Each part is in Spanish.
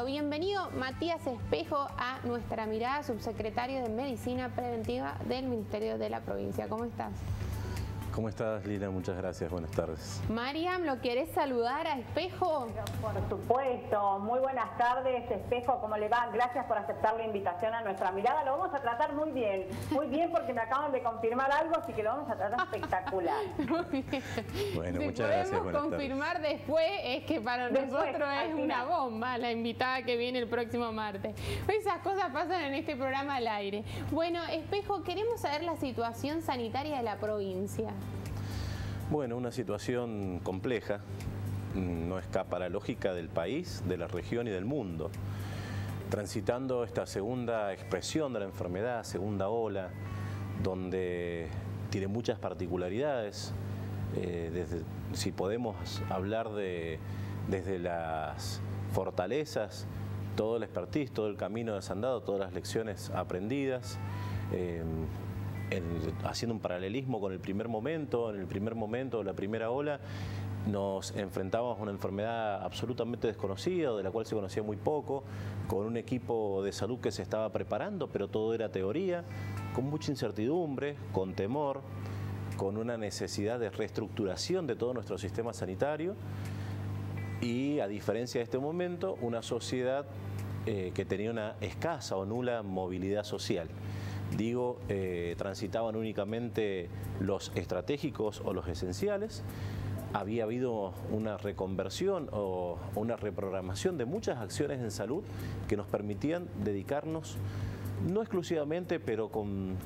Bienvenido Matías Espejo a nuestra mirada, subsecretario de Medicina Preventiva del Ministerio de la Provincia. ¿Cómo estás? ¿Cómo estás, Lina? Muchas gracias. Buenas tardes. Mariam, ¿lo querés saludar a Espejo? Por supuesto. Muy buenas tardes, Espejo. ¿Cómo le va? Gracias por aceptar la invitación a nuestra mirada. Lo vamos a tratar muy bien. Muy bien porque me acaban de confirmar algo, así que lo vamos a tratar espectacular. Muy bien. Bueno, si muchas gracias. podemos confirmar después, es que para nosotros es una bomba la invitada que viene el próximo martes. Esas cosas pasan en este programa al aire. Bueno, Espejo, queremos saber la situación sanitaria de la provincia. Bueno, una situación compleja, no escapa la lógica del país, de la región y del mundo. Transitando esta segunda expresión de la enfermedad, segunda ola, donde tiene muchas particularidades, eh, desde, si podemos hablar de, desde las fortalezas, todo el expertise, todo el camino desandado, todas las lecciones aprendidas, eh, haciendo un paralelismo con el primer momento, en el primer momento, la primera ola, nos enfrentábamos a una enfermedad absolutamente desconocida, de la cual se conocía muy poco, con un equipo de salud que se estaba preparando, pero todo era teoría, con mucha incertidumbre, con temor, con una necesidad de reestructuración de todo nuestro sistema sanitario. Y, a diferencia de este momento, una sociedad eh, que tenía una escasa o nula movilidad social digo, eh, transitaban únicamente los estratégicos o los esenciales, había habido una reconversión o una reprogramación de muchas acciones en salud que nos permitían dedicarnos no exclusivamente, pero con,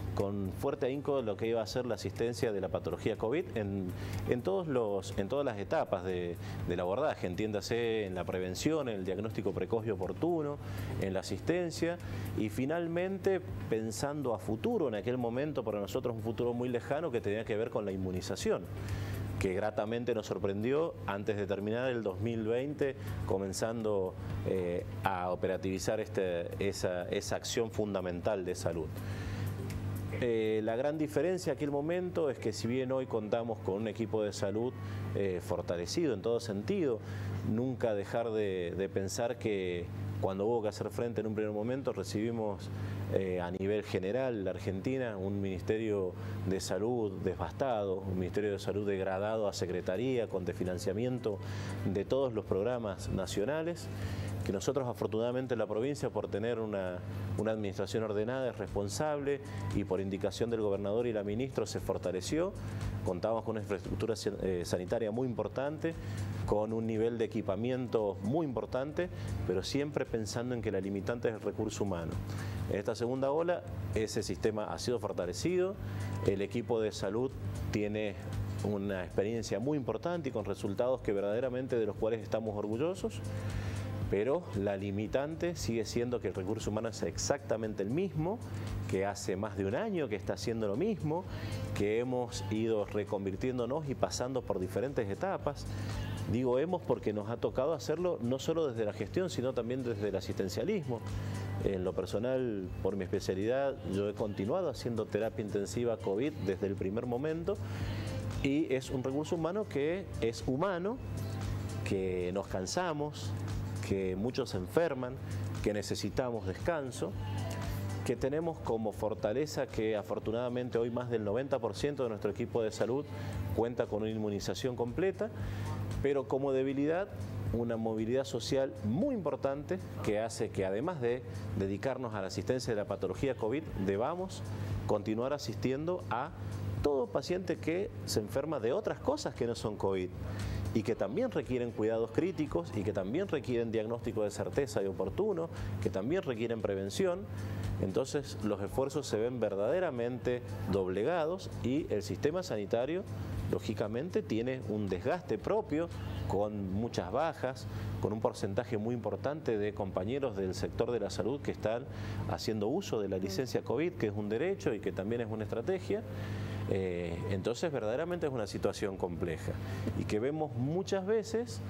fuerte ahínco lo que iba a ser la asistencia de la patología COVID en, en todos los, en todas las etapas de, del abordaje, entiéndase en la prevención, en el diagnóstico precoz y oportuno, en la asistencia y finalmente pensando a futuro, en aquel momento para nosotros un futuro muy lejano que tenía que ver con la inmunización que gratamente nos sorprendió antes de terminar el 2020, comenzando eh, a operativizar este, esa, acción fundamental de salud. Eh, la gran diferencia en aquel momento es que si bien hoy contamos con un equipo de salud eh, fortalecido en todo sentido, nunca dejar de, pensar que cuando hubo que hacer frente en un primer momento recibimos eh, a nivel general la Argentina un Ministerio de Salud devastado, un Ministerio de Salud degradado a Secretaría con desfinanciamiento de todos los programas nacionales que nosotros afortunadamente en la provincia por tener una, administración ordenada, y responsable y por indicación del gobernador y la ministra se fortaleció, contábamos con una infraestructura eh, sanitaria muy importante, con un nivel de equipamiento muy importante, pero siempre pensando en que la limitante es el recurso humano. En esta segunda ola ese sistema ha sido fortalecido, el equipo de salud tiene una experiencia muy importante y con resultados que verdaderamente de los cuales estamos orgullosos pero la limitante sigue siendo que el recurso humano es exactamente el mismo, que hace más de un año que está haciendo lo mismo, que hemos ido reconvirtiéndonos y pasando por diferentes etapas. Digo hemos porque nos ha tocado hacerlo no solo desde la gestión, sino también desde el asistencialismo. En lo personal, por mi especialidad, yo he continuado haciendo terapia intensiva COVID desde el primer momento y es un recurso humano que es humano, que nos cansamos, que muchos se enferman, que necesitamos descanso, que tenemos como fortaleza que afortunadamente hoy más del 90% de nuestro equipo de salud cuenta con una inmunización completa, pero como debilidad una movilidad social muy importante que hace que además de dedicarnos a la asistencia de la patología COVID, debamos continuar asistiendo a todo paciente que se enferma de otras cosas que no son COVID y que también requieren cuidados críticos y que también requieren diagnóstico de certeza y oportuno, que también requieren prevención. Entonces los esfuerzos se ven verdaderamente doblegados y el sistema sanitario lógicamente tiene un desgaste propio con muchas bajas, con un porcentaje muy importante de compañeros del sector de la salud que están haciendo uso de la licencia COVID, que es un derecho y que también es una estrategia. Eh, entonces verdaderamente es una situación compleja. Y que vemos muchas veces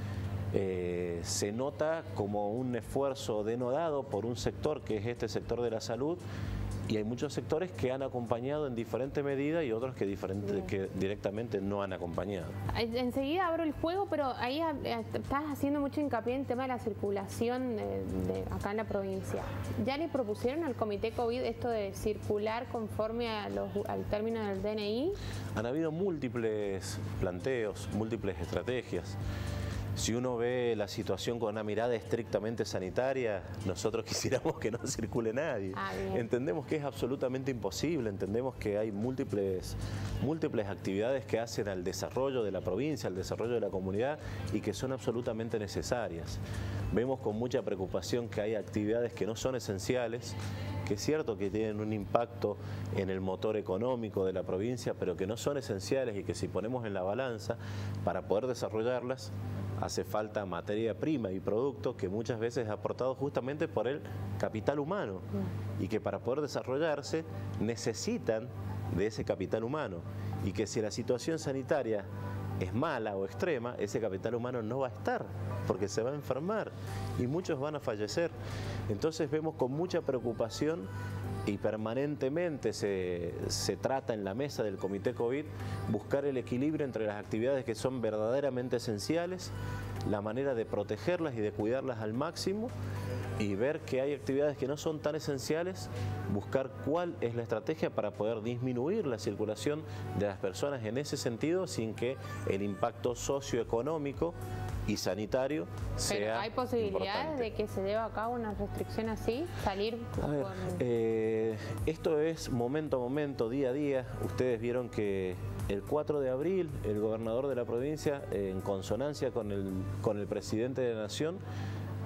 eh, se nota como un esfuerzo denodado por un sector que es este sector de la salud y hay muchos sectores que han acompañado en diferente medida y otros que, diferente, que directamente no han acompañado. Enseguida abro el juego, pero ahí eh, estás haciendo mucho hincapié en el tema de la circulación de, acá en la provincia. ¿Ya le propusieron al comité COVID esto de circular conforme a los, al término del DNI? Han habido múltiples planteos, múltiples estrategias. Si uno ve la situación con una mirada estrictamente sanitaria, nosotros quisiéramos que no circule nadie. Ah, entendemos que es absolutamente imposible, entendemos que hay múltiples, múltiples actividades que hacen al desarrollo de la provincia, al desarrollo de la comunidad y que son absolutamente necesarias. Vemos con mucha preocupación que hay actividades que no son esenciales, que es cierto que tienen un impacto en el motor económico de la provincia, pero que no son esenciales y que si ponemos en la balanza, para poder desarrollarlas, hace falta materia prima y producto que muchas veces es aportado justamente por el capital humano y que para poder desarrollarse necesitan de ese capital humano y que si la situación sanitaria es mala o extrema, ese capital humano no va a estar porque se va a enfermar y muchos van a fallecer. Entonces vemos con mucha preocupación y permanentemente se, se, trata en la mesa del Comité COVID buscar el equilibrio entre las actividades que son verdaderamente esenciales, la manera de protegerlas y de cuidarlas al máximo y ver que hay actividades que no son tan esenciales, buscar cuál es la estrategia para poder disminuir la circulación de las personas en ese sentido sin que el impacto socioeconómico y sanitario Pero ¿Hay posibilidades de que se lleve a cabo una restricción así? ¿Salir con...? Eh, esto es momento a momento, día a día. Ustedes vieron que el 4 de abril el gobernador de la provincia, en consonancia con el, con el presidente de la Nación,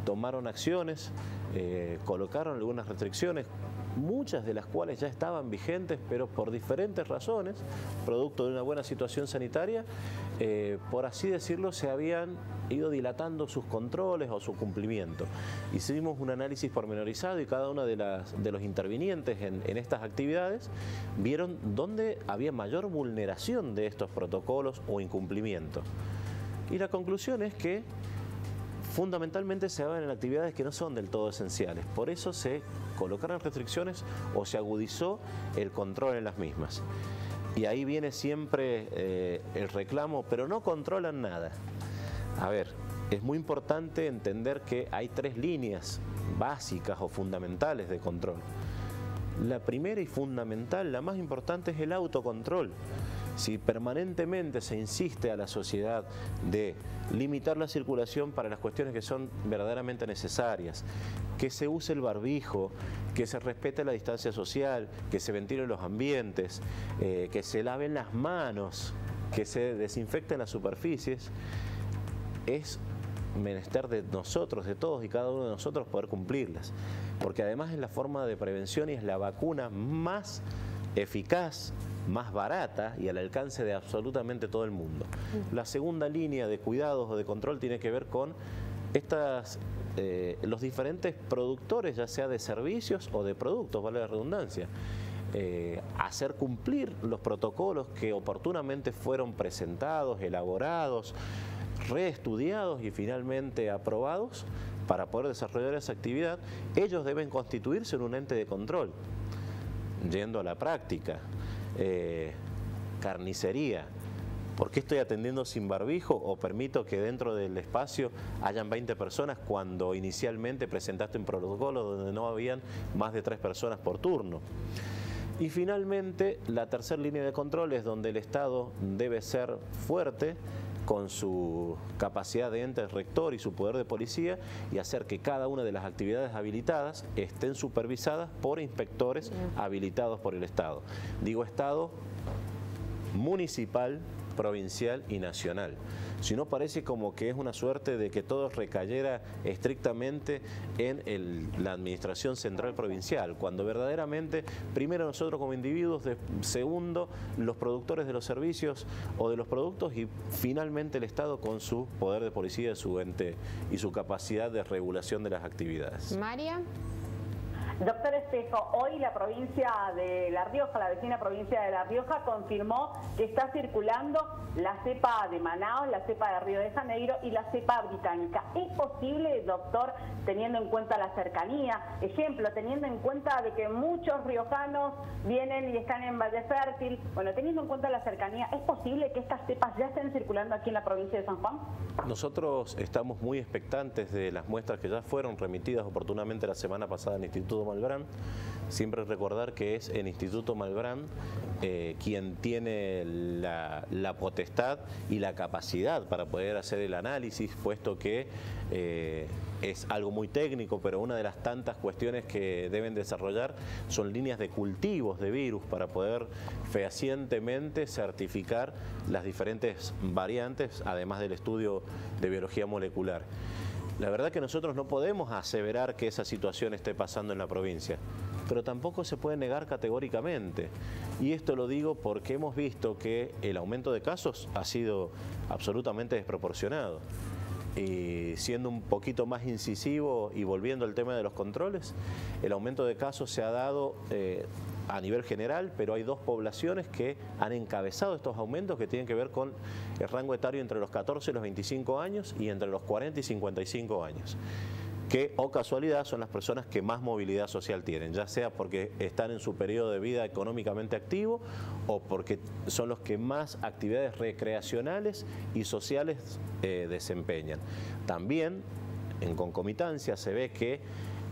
tomaron acciones, eh, colocaron algunas restricciones, muchas de las cuales ya estaban vigentes, pero por diferentes razones, producto de una buena situación sanitaria, eh, por así decirlo, se habían ido dilatando sus controles o su cumplimiento. Hicimos un análisis pormenorizado y cada uno de, los intervinientes en, en estas actividades vieron dónde había mayor vulneración de estos protocolos o incumplimiento. Y la conclusión es que fundamentalmente se daban en actividades que no son del todo esenciales. Por eso se colocaron restricciones o se agudizó el control en las mismas. Y ahí viene siempre eh, el reclamo, pero no controlan nada. A ver, es muy importante entender que hay tres líneas básicas o fundamentales de control. La primera y fundamental, la más importante, es el autocontrol. Si permanentemente se insiste a la sociedad de limitar la circulación para las cuestiones que son verdaderamente necesarias, que se use el barbijo, que se respete la distancia social, que se ventilen los ambientes, eh, que se laven las manos, que se desinfecten las superficies, es menester de nosotros, de todos y cada uno de nosotros poder cumplirlas. Porque además es la forma de prevención y es la vacuna más eficaz más barata y al alcance de absolutamente todo el mundo. La segunda línea de cuidados o de control tiene que ver con estas, eh, los diferentes productores, ya sea de servicios o de productos, vale la redundancia. Eh, hacer cumplir los protocolos que oportunamente fueron presentados, elaborados, reestudiados y finalmente aprobados para poder desarrollar esa actividad, ellos deben constituirse en un ente de control, yendo a la práctica. Eh, carnicería. ¿Por qué estoy atendiendo sin barbijo o permito que dentro del espacio hayan 20 personas cuando inicialmente presentaste un protocolo donde no habían más de tres personas por turno? Y finalmente, la tercera línea de control es donde el Estado debe ser fuerte con su capacidad de ente rector y su poder de policía y hacer que cada una de las actividades habilitadas estén supervisadas por inspectores habilitados por el Estado. Digo Estado municipal, provincial y nacional. Si no parece como que es una suerte de que todo recayera estrictamente en la administración central provincial, cuando verdaderamente, primero nosotros como individuos, segundo los productores de los servicios o de los productos y finalmente el Estado con su poder de policía, su ente y su capacidad de regulación de las actividades. María. Doctor Espejo, hoy la provincia de La Rioja, la vecina provincia de La Rioja, confirmó que está circulando la cepa de Manaus, la cepa de Río de Janeiro y la cepa británica. ¿Es posible, doctor, teniendo en cuenta la cercanía, ejemplo, teniendo en cuenta de que muchos riojanos vienen y están en Valle Fértil, bueno, teniendo en cuenta la cercanía, ¿es posible que estas cepas ya estén circulando aquí en la provincia de San Juan? Nosotros estamos muy expectantes de las muestras que ya fueron remitidas oportunamente la semana pasada al Instituto Malbrán. Siempre recordar que es el Instituto Malbrán eh, quien tiene la, potestad y la capacidad para poder hacer el análisis, puesto que eh, es algo muy técnico, pero una de las tantas cuestiones que deben desarrollar son líneas de cultivos de virus para poder fehacientemente certificar las diferentes variantes, además del estudio de biología molecular. La verdad que nosotros no podemos aseverar que esa situación esté pasando en la provincia, pero tampoco se puede negar categóricamente. Y esto lo digo porque hemos visto que el aumento de casos ha sido absolutamente desproporcionado. Y siendo un poquito más incisivo y volviendo al tema de los controles, el aumento de casos se ha dado eh, a nivel general, pero hay dos poblaciones que han encabezado estos aumentos que tienen que ver con el rango etario entre los 14 y los 25 años y entre los 40 y 55 años que, o casualidad, son las personas que más movilidad social tienen, ya sea porque están en su periodo de vida económicamente activo o porque son los que más actividades recreacionales y sociales eh, desempeñan. También, en concomitancia, se ve que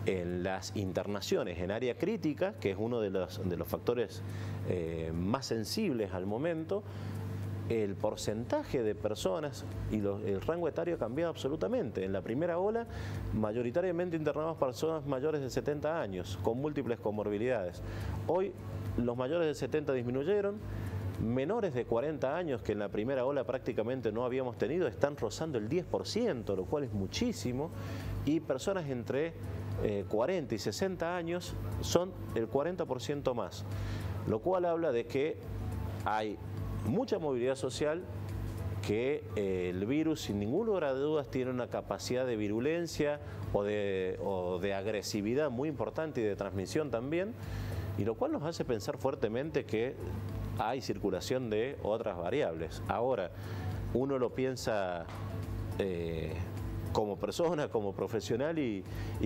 en las internaciones en área crítica, que es uno de los, de los factores eh, más sensibles al momento, el porcentaje de personas y el rango etario ha cambiado absolutamente. En la primera ola, mayoritariamente internamos personas mayores de 70 años, con múltiples comorbilidades. Hoy los mayores de 70 disminuyeron, menores de 40 años, que en la primera ola prácticamente no habíamos tenido, están rozando el 10%, lo cual es muchísimo, y personas entre 40 eh, y 60 años son el 40% más, lo cual habla de que hay mucha movilidad social, que eh, el virus sin ningún lugar de dudas tiene una capacidad de virulencia o de, o de agresividad muy importante y de transmisión también, y lo cual nos hace pensar fuertemente que hay circulación de otras variables. Ahora, uno lo piensa eh, como persona, como profesional y,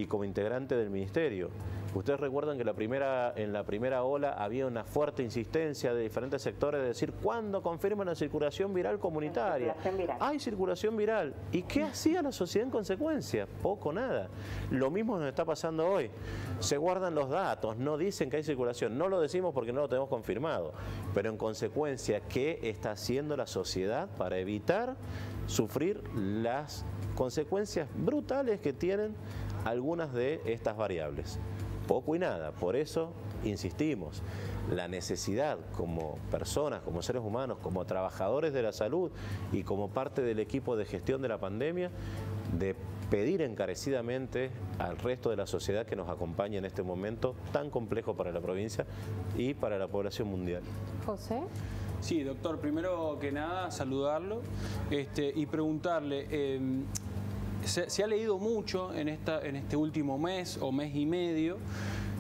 como integrante del ministerio. Ustedes recuerdan que la primera, en la primera ola había una fuerte insistencia de diferentes sectores de decir, ¿cuándo confirman la circulación viral comunitaria? Hay circulación viral. ¿Y qué hacía la sociedad en consecuencia? Poco, nada. Lo mismo nos está pasando hoy. Se guardan los datos, no dicen que hay circulación. No lo decimos porque no lo tenemos confirmado. Pero en consecuencia, ¿qué está haciendo la sociedad para evitar sufrir las consecuencias brutales que tienen algunas de estas variables. Poco y nada, por eso insistimos, la necesidad como personas, como seres humanos, como trabajadores de la salud y como parte del equipo de gestión de la pandemia, de pedir encarecidamente al resto de la sociedad que nos acompañe en este momento tan complejo para la provincia y para la población mundial. José. Sí, doctor, primero que nada saludarlo este, y preguntarle, em, se, ha leído mucho en, esta, en este último mes o mes y medio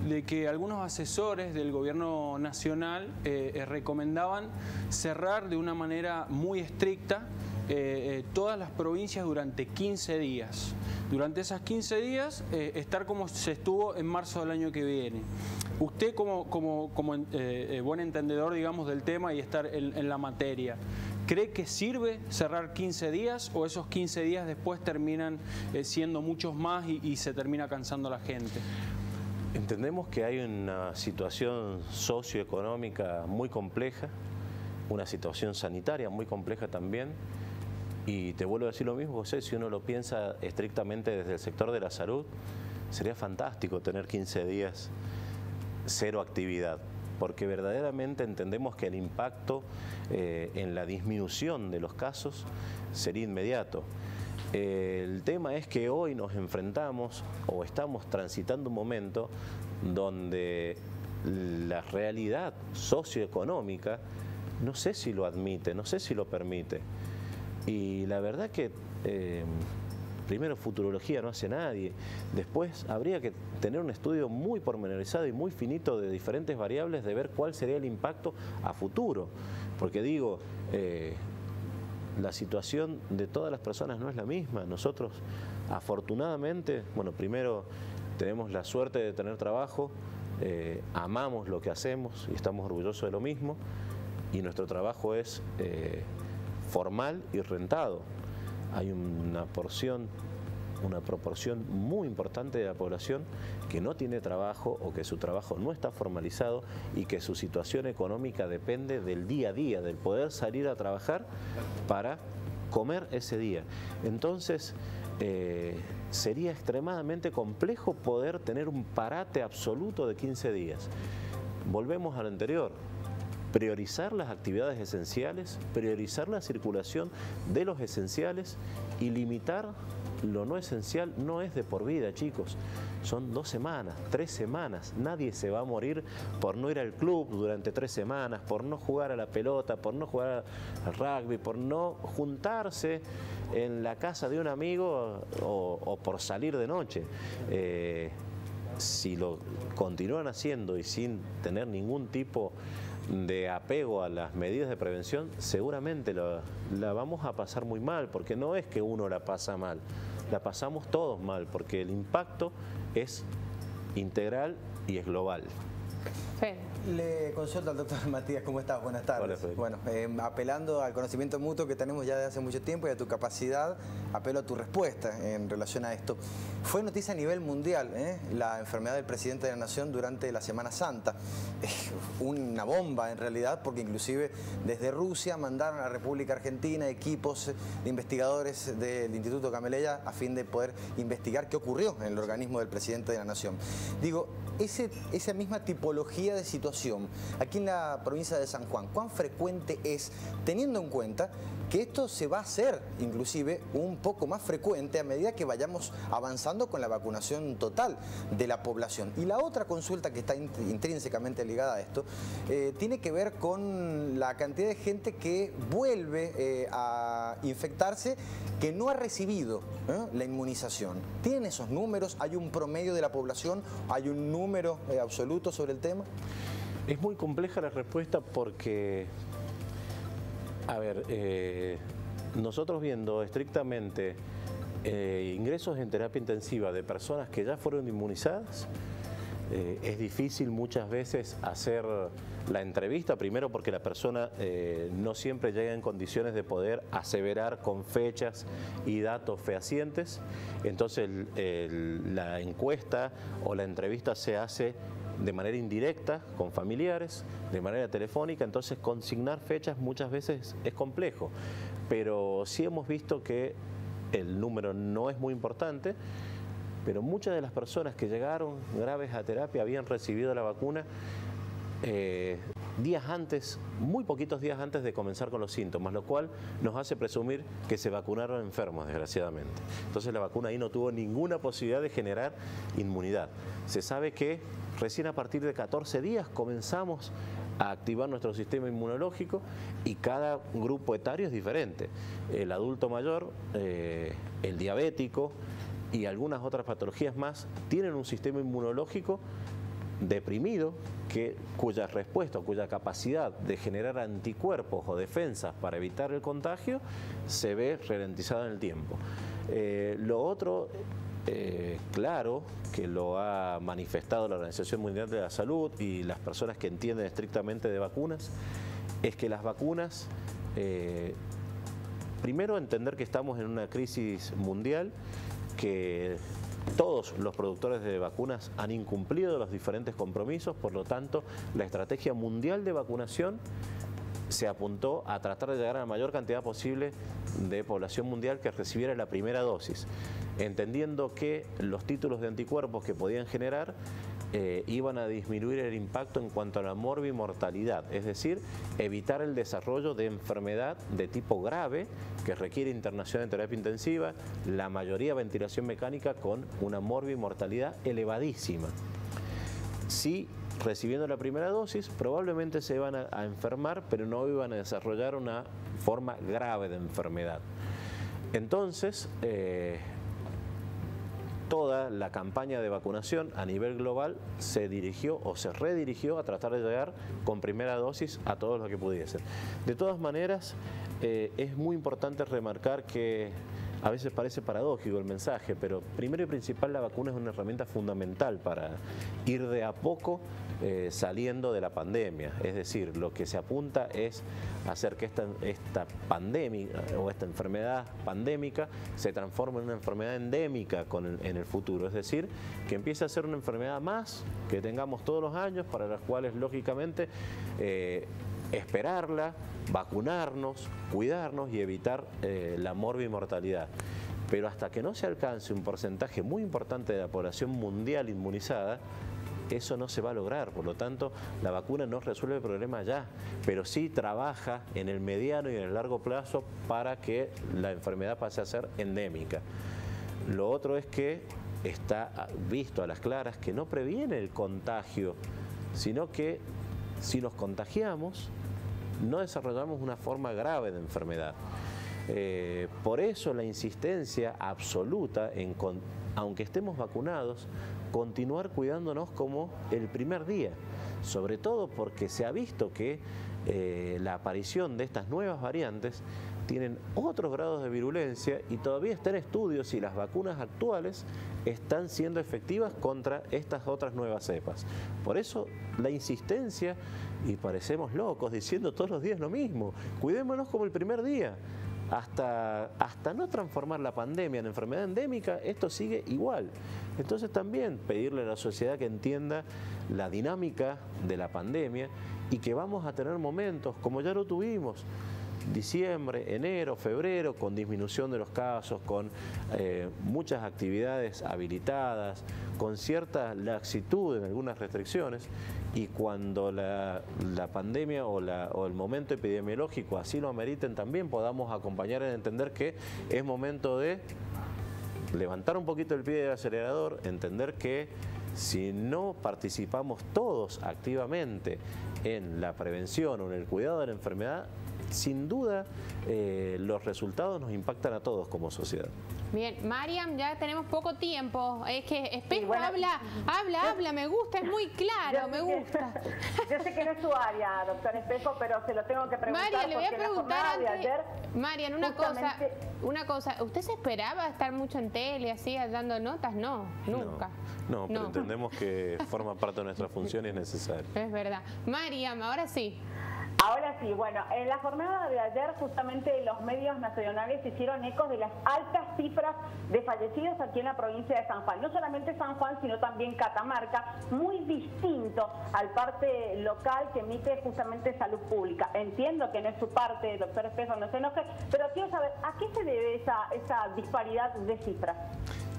de que algunos asesores del gobierno nacional eh, eh, recomendaban cerrar de una manera muy estricta eh, todas las provincias durante 15 días. Durante esas 15 días estar como se estuvo en marzo del año que viene. Usted como, como, como buen entendedor, digamos, del tema y estar en, la materia, ¿cree que sirve cerrar 15 días o esos 15 días después terminan siendo muchos más y, se termina cansando la gente? Entendemos que hay una situación socioeconómica muy compleja, una situación sanitaria muy compleja también, y te vuelvo a decir lo mismo, José, si uno lo piensa estrictamente desde el sector de la salud, sería fantástico tener 15 días cero actividad, porque verdaderamente entendemos que el impacto eh, en la disminución de los casos sería inmediato. El tema es que hoy nos enfrentamos o estamos transitando un momento donde la realidad socioeconómica no sé si lo admite, no sé si lo permite. Y la verdad que eh, primero futurología no hace nadie, después habría que tener un estudio muy pormenorizado y muy finito de diferentes variables de ver cuál sería el impacto a futuro. Porque digo, eh, la situación de todas las personas no es la misma. Nosotros, afortunadamente, bueno, primero tenemos la suerte de tener trabajo, eh, amamos lo que hacemos y estamos orgullosos de lo mismo, y nuestro trabajo es eh, formal y rentado. Hay una porción una proporción muy importante de la población que no tiene trabajo o que su trabajo no está formalizado y que su situación económica depende del día a día, del poder salir a trabajar para comer ese día. Entonces, eh, sería extremadamente complejo poder tener un parate absoluto de 15 días. Volvemos al anterior, priorizar las actividades esenciales, priorizar la circulación de los esenciales y limitar lo no esencial no es de por vida, chicos. Son dos semanas, tres semanas. Nadie se va a morir por no ir al club durante tres semanas, por no jugar a la pelota, por no jugar al rugby, por no juntarse en la casa de un amigo o, por salir de noche. Eh, si lo continúan haciendo y sin tener ningún tipo de apego a las medidas de prevención, seguramente la vamos a pasar muy mal, porque no es que uno la pasa mal, la pasamos todos mal, porque el impacto es integral y es global. Le consulto al doctor Matías, ¿cómo estás? Buenas tardes. bueno, eh, apelando al conocimiento mutuo que tenemos ya de hace mucho tiempo y a tu capacidad, apelo a tu respuesta en relación a esto. Fue noticia a nivel mundial ¿eh? la enfermedad del presidente de la Nación durante la Semana Santa. una bomba en realidad, porque inclusive desde Rusia mandaron a la República Argentina equipos de investigadores del Instituto Cameleya a fin de poder investigar qué ocurrió en el organismo del presidente de la Nación. Digo, ese, esa misma tipología de situación aquí en la provincia de San Juan, ¿cuán frecuente es, teniendo en cuenta que esto se va a hacer inclusive un poco más frecuente a medida que vayamos avanzando con la vacunación total de la población? Y la otra consulta que está intrínsecamente ligada a esto eh, tiene que ver con la cantidad de gente que vuelve eh, a infectarse que no ha recibido ¿eh? la inmunización. ¿Tienen esos números? ¿Hay un promedio de la población? ¿Hay un número absoluto sobre el tema? Es muy compleja la respuesta porque, a ver, eh, nosotros viendo estrictamente eh, ingresos en terapia intensiva de personas que ya fueron inmunizadas, eh, es difícil muchas veces hacer la entrevista, primero porque la persona no siempre llega en condiciones de poder aseverar con fechas y datos fehacientes, entonces la encuesta o la entrevista se hace de manera indirecta con familiares, de manera telefónica, entonces consignar fechas muchas veces es complejo, pero sí hemos visto que el número no es muy importante, pero muchas de las personas que llegaron graves a terapia habían recibido la vacuna eh, días antes, muy poquitos días antes de comenzar con los síntomas, lo cual nos hace presumir que se vacunaron enfermos, desgraciadamente. Entonces la vacuna ahí no tuvo ninguna posibilidad de generar inmunidad. Se sabe que recién a partir de 14 días comenzamos a activar nuestro sistema inmunológico y cada grupo etario es diferente. El adulto mayor, eh, el diabético y algunas otras patologías más tienen un sistema inmunológico deprimido que, cuya respuesta, cuya capacidad de generar anticuerpos o defensas para evitar el contagio se ve ralentizada en el tiempo. Eh, lo otro, eh, claro, que lo ha manifestado la Organización Mundial de la Salud y las personas que entienden estrictamente de vacunas, es que las vacunas, eh, primero entender que estamos en una crisis mundial, que todos los productores de vacunas han incumplido los diferentes compromisos, por lo tanto, la estrategia mundial de vacunación se apuntó a tratar de llegar a la mayor cantidad posible de población mundial que recibiera la primera dosis, entendiendo que los títulos de anticuerpos que podían generar eh, iban a disminuir el impacto en cuanto a la morbimortalidad, es decir, evitar el desarrollo de enfermedad de tipo grave que requiere internación en terapia intensiva, la mayoría ventilación mecánica con una morbimortalidad elevadísima. Si recibiendo la primera dosis probablemente se iban a, enfermar, pero no iban a desarrollar una forma grave de enfermedad. Entonces, eh, toda la campaña de vacunación a nivel global se dirigió o se redirigió a tratar de llegar con primera dosis a todos los que pudiesen. De todas maneras, eh, es muy importante remarcar que a veces parece paradójico el mensaje, pero primero y principal la vacuna es una herramienta fundamental para ir de a poco eh, saliendo de la pandemia. Es decir, lo que se apunta es hacer que esta, esta pandemia o esta enfermedad pandémica se transforme en una enfermedad endémica en el futuro. Es decir, que empiece a ser una enfermedad más que tengamos todos los años, para las cuales lógicamente eh, esperarla, vacunarnos, cuidarnos y evitar eh, la morbimortalidad. Pero hasta que no se alcance un porcentaje muy importante de la población mundial inmunizada, eso no se va a lograr. Por lo tanto, la vacuna no resuelve el problema ya, pero sí trabaja en el mediano y en el largo plazo para que la enfermedad pase a ser endémica. Lo otro es que está visto a las claras que no previene el contagio, sino que si nos contagiamos, no desarrollamos una forma grave de enfermedad. Eh, por eso la insistencia absoluta en, aunque estemos vacunados, continuar cuidándonos como el primer día, sobre todo porque se ha visto que eh, la aparición de estas nuevas variantes tienen otros grados de virulencia y todavía está en estudio si las vacunas actuales están siendo efectivas contra estas otras nuevas cepas. Por eso la insistencia, y parecemos locos diciendo todos los días lo mismo, cuidémonos como el primer día hasta, hasta no transformar la pandemia en enfermedad endémica, esto sigue igual. Entonces también pedirle a la sociedad que entienda la dinámica de la pandemia y que vamos a tener momentos, como ya lo tuvimos, diciembre, enero, febrero, con disminución de los casos, con eh, muchas actividades habilitadas, con cierta laxitud en algunas restricciones y cuando la, pandemia o, o, el momento epidemiológico así lo ameriten también podamos acompañar en entender que es momento de levantar un poquito el pie del acelerador, entender que si no participamos todos activamente en la prevención o en el cuidado de la enfermedad, sin duda eh, los resultados nos impactan a todos como sociedad. Bien, Mariam, ya tenemos poco tiempo. Es que Espejo habla, habla, habla, me gusta, es muy claro, me gusta. yo sé que no es su área, doctor Espejo, pero se lo tengo que preguntar. María, le voy a preguntar antes. Marian, una cosa, una cosa, ¿usted se esperaba estar mucho en tele, así, dando notas? No, nunca. No, pero entendemos que forma parte de nuestra función y es necesario. Es verdad. Mariam, ahora sí. Ahora sí, bueno, en la jornada de ayer justamente los medios nacionales hicieron ecos de las altas cifras de fallecidos aquí en la provincia de San Juan. No solamente San Juan, sino también Catamarca, muy distinto al parte local que emite justamente salud pública. Entiendo que no es su parte, doctor Espejo, no se enoje, pero quiero saber, ¿a qué se debe esa, esa disparidad de cifras?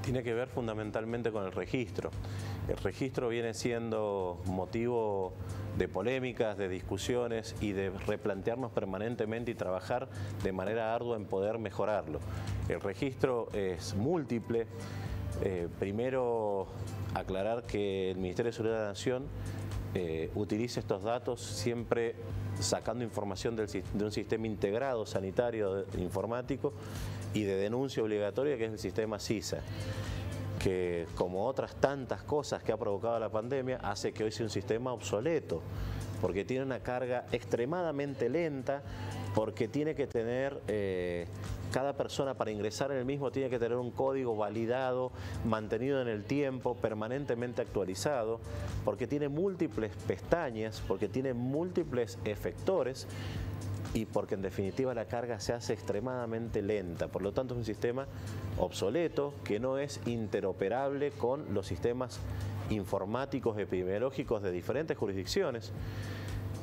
Tiene que ver fundamentalmente con el registro. El registro viene siendo motivo de polémicas, de discusiones y de replantearnos permanentemente y trabajar de manera ardua en poder mejorarlo. El registro es múltiple. Eh, primero, aclarar que el Ministerio de Seguridad de la Nación eh, utiliza estos datos siempre sacando información de un sistema integrado sanitario informático y de denuncia obligatoria que es el sistema CISA que como otras tantas cosas que ha provocado la pandemia, hace que hoy sea un sistema obsoleto, porque tiene una carga extremadamente lenta, porque tiene que tener, eh, cada persona para ingresar en el mismo tiene que tener un código validado, mantenido en el tiempo, permanentemente actualizado, porque tiene múltiples pestañas, porque tiene múltiples efectores y porque en definitiva la carga se hace extremadamente lenta. Por lo tanto es un sistema obsoleto que no es interoperable con los sistemas informáticos epidemiológicos de diferentes jurisdicciones.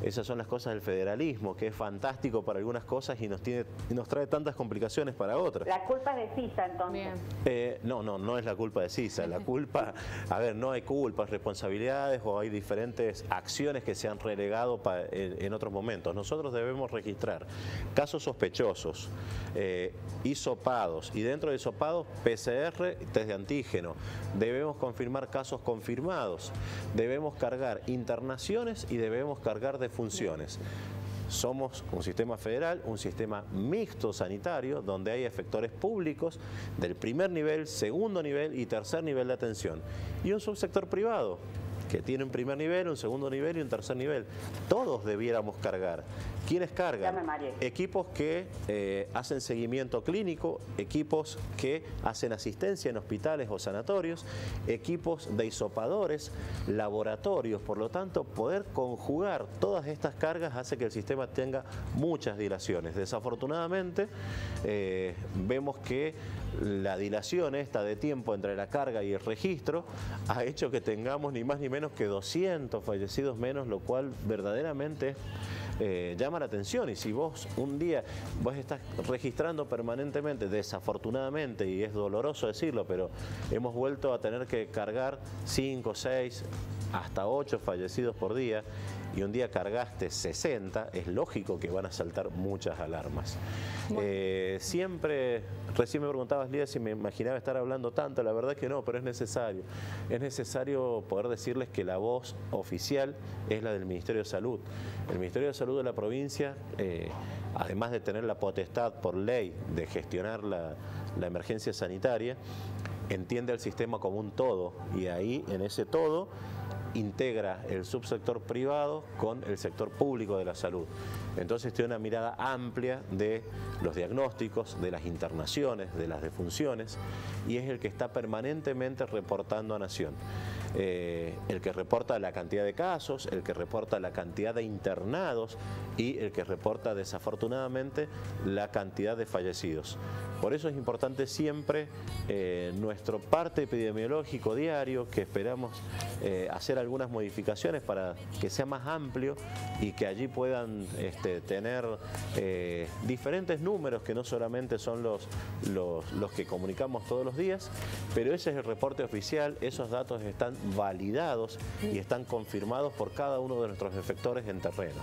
Esas son las cosas del federalismo, que es fantástico para algunas cosas y nos, tiene, nos trae tantas complicaciones para otras. La culpa es de CISA, entonces. Eh, no, no, no es la culpa de CISA. La culpa, a ver, no hay culpas, responsabilidades o hay diferentes acciones que se han relegado en, otros momentos. Nosotros debemos registrar casos sospechosos, eh, hisopados y dentro de hisopados PCR, test de antígeno. Debemos confirmar casos confirmados. Debemos cargar internaciones y debemos cargar de funciones. somos un sistema federal, un sistema mixto sanitario, donde hay efectores públicos del primer nivel, segundo nivel y tercer nivel de atención. Y un subsector privado, que tiene un primer nivel, un segundo nivel y un tercer nivel. Todos debiéramos cargar. ¿Quiénes cargan? Equipos que eh, hacen seguimiento clínico, equipos que hacen asistencia en hospitales o sanatorios, equipos de isopadores, laboratorios. Por lo tanto, poder conjugar todas estas cargas hace que el sistema tenga muchas dilaciones. Desafortunadamente, eh, vemos que la dilación esta de tiempo entre la carga y el registro ha hecho que tengamos ni más ni menos que 200 fallecidos menos, lo cual verdaderamente eh, llama la atención y si vos un día vos estás registrando permanentemente, desafortunadamente, y es doloroso decirlo, pero hemos vuelto a tener que cargar 5, 6, hasta 8 fallecidos por día y un día cargaste 60, es lógico que van a saltar muchas alarmas. Eh, siempre, recién me preguntabas, Lía, si me imaginaba estar hablando tanto, la verdad que no, pero es necesario. Es necesario poder decirles que la voz oficial es la del Ministerio de Salud. El Ministerio de Salud de la provincia, eh, además de tener la potestad por ley de gestionar la, la emergencia sanitaria, entiende el sistema como un todo y ahí en ese todo integra el subsector privado con el sector público de la salud. Entonces tiene una mirada amplia de los diagnósticos, de las internaciones, de las defunciones y es el que está permanentemente reportando a Nación. Eh, el que reporta la cantidad de casos, el que reporta la cantidad de internados y el que reporta desafortunadamente la cantidad de fallecidos. Por eso es importante siempre eh, nuestro parte epidemiológico diario, que esperamos eh, hacer algunas modificaciones para que sea más amplio y que allí puedan este, tener diferentes números que no solamente son los, los, los que comunicamos todos los días, pero ese es el reporte oficial, esos datos están validados y están confirmados por cada uno de nuestros efectores en terreno.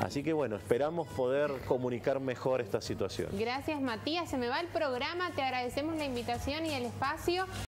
Así que bueno, esperamos poder comunicar mejor esta situación. Gracias Matías, se me va el programa, te agradecemos la invitación y el espacio.